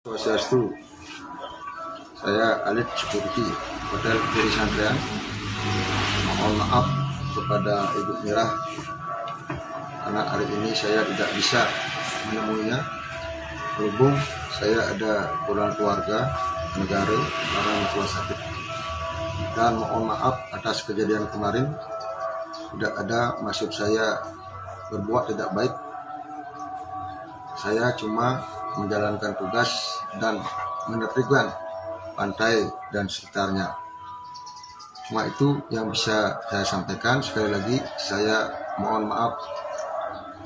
Swastiastu. Saya Alif Security Hotel Puri Santrian. Mohon maaf kepada Ibu Mirah karena hari ini saya tidak bisa menemuinya. Berhubung saya ada kurang keluarga negara karena tua sakit. Dan mohon maaf atas kejadian kemarin tidak ada maksud saya berbuat tidak baik. Saya cuma menjalankan tugas dan menertibkan pantai dan sekitarnya. Cuma itu yang bisa saya sampaikan. Sekali lagi saya mohon maaf.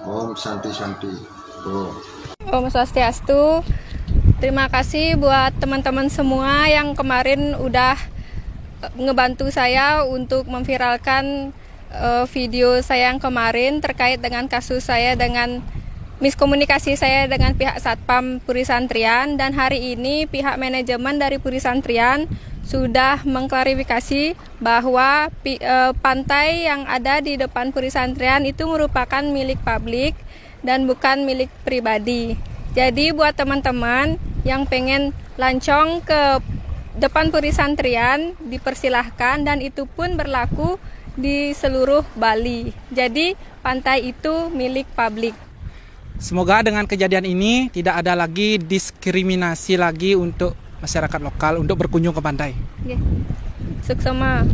Om Santi Santi. Om. Om Swastiastu. Terima kasih buat teman-teman semua yang kemarin udah eh, ngebantu saya untuk memviralkan uh, video saya yang kemarin terkait dengan kasus saya dengan miskomunikasi saya dengan pihak Satpam Puri Santrian dan hari ini pihak manajemen dari Puri Santrian sudah mengklarifikasi bahwa e, pantai yang ada di depan Puri Santrian itu merupakan milik publik dan bukan milik pribadi. Jadi buat teman-teman yang pengen lancong ke depan Puri Santrian dipersilahkan dan itu pun berlaku di seluruh Bali. Jadi pantai itu milik publik. Semoga dengan kejadian ini tidak ada lagi diskriminasi lagi untuk masyarakat lokal untuk berkunjung ke pantai. Yeah. Suksama.